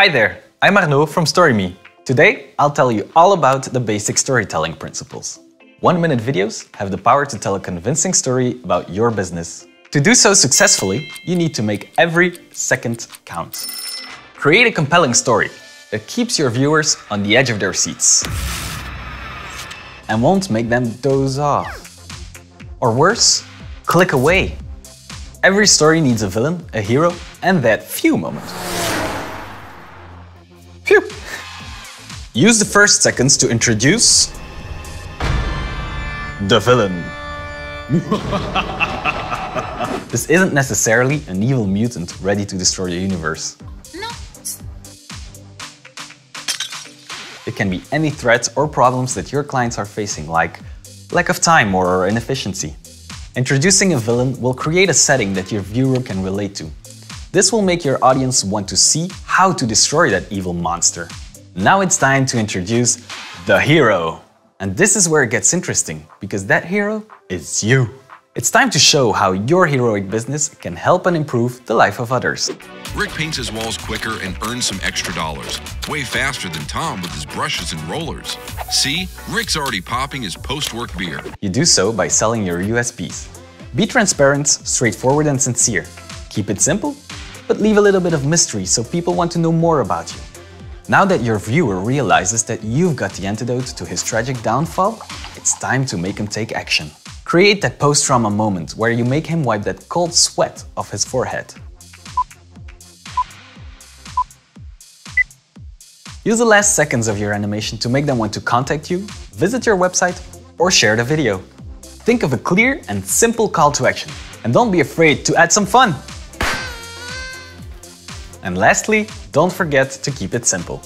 Hi there, I'm Arnaud from StoryMe. Today, I'll tell you all about the basic storytelling principles. One minute videos have the power to tell a convincing story about your business. To do so successfully, you need to make every second count. Create a compelling story that keeps your viewers on the edge of their seats and won't make them doze off. Or worse, click away. Every story needs a villain, a hero, and that phew moment. Phew. Use the first seconds to introduce the villain. this isn't necessarily an evil mutant ready to destroy the universe. No. It can be any threats or problems that your clients are facing, like lack of time or inefficiency. Introducing a villain will create a setting that your viewer can relate to. This will make your audience want to see how to destroy that evil monster. Now it's time to introduce the hero. And this is where it gets interesting, because that hero is you. It's time to show how your heroic business can help and improve the life of others. Rick paints his walls quicker and earns some extra dollars, way faster than Tom with his brushes and rollers. See, Rick's already popping his post-work beer. You do so by selling your USPs. Be transparent, straightforward and sincere. Keep it simple, but leave a little bit of mystery so people want to know more about you. Now that your viewer realizes that you've got the antidote to his tragic downfall, it's time to make him take action. Create that post-trauma moment where you make him wipe that cold sweat off his forehead. Use the last seconds of your animation to make them want to contact you, visit your website, or share the video. Think of a clear and simple call to action, and don't be afraid to add some fun! And lastly, don't forget to keep it simple.